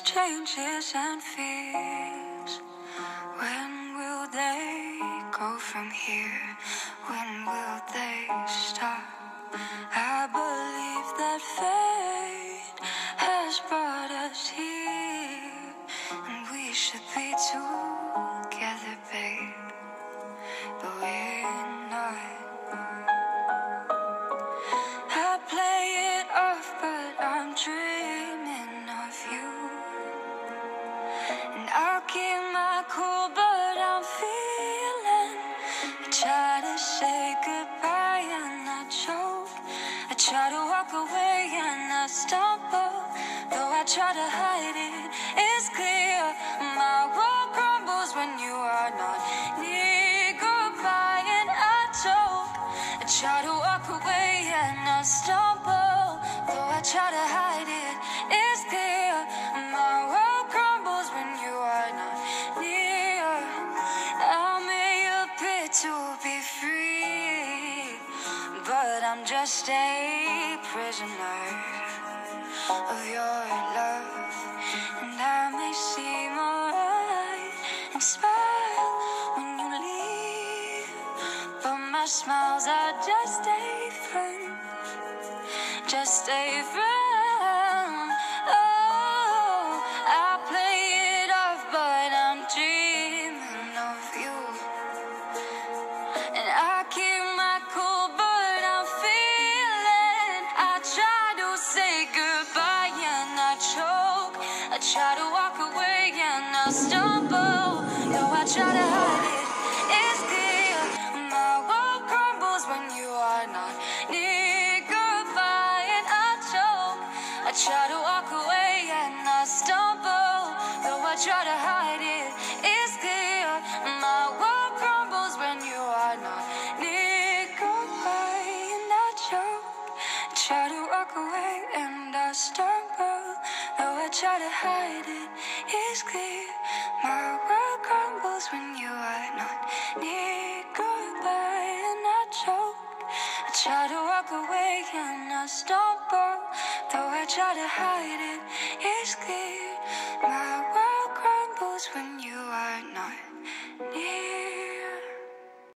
changes and fears. When will they go from here? When will they try to say goodbye and I choke. I try to walk away and I stumble. Though I try to hide it, it's clear. My world crumbles when you are not near. Goodbye and I choke. I try to walk away and I stumble. Though I try to I'm just a prisoner of your love. And I may seem alright and smile when you leave, but my smiles are just a front, just a front. Oh, I play it off, but I'm dreaming of you. And I keep my I stumble. I try to hide it, it's clear. My world crumbles when you are not near. Goodbye and I choke. I try to walk away and I stumble. Though I try to hide it, it's clear. My world crumbles when you are not near. Goodbye and I choke. Try to walk away and I stumble. Though I try to hide it, it's clear. My world crumbles when you are not near. Goodbye and I choke. I try to walk away and I stumble. Though I try to hide it, it's clear. My world crumbles when